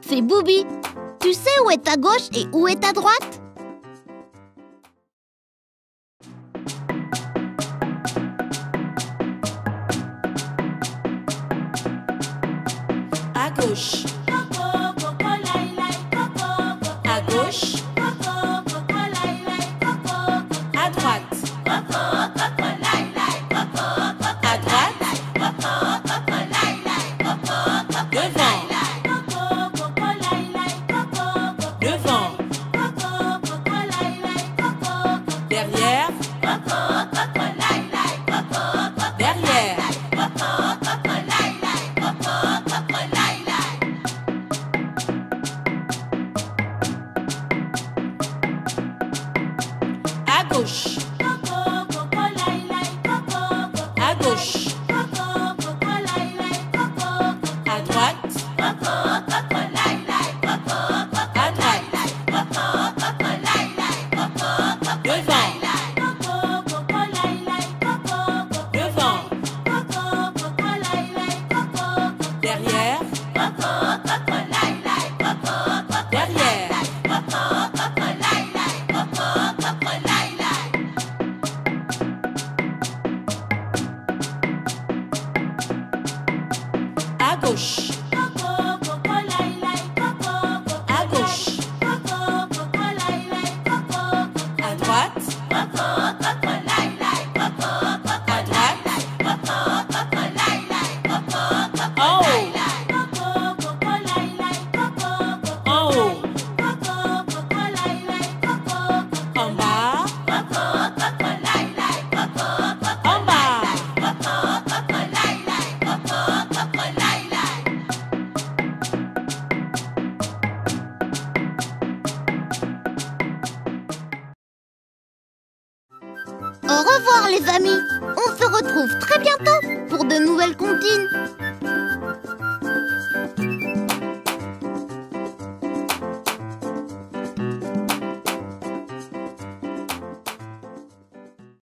c'est Booby. Tu sais où est ta gauche et où est ta droite? À gauche. Gauche. À gauche. À Au revoir les amis. On se retrouve très bientôt pour de nouvelles comptines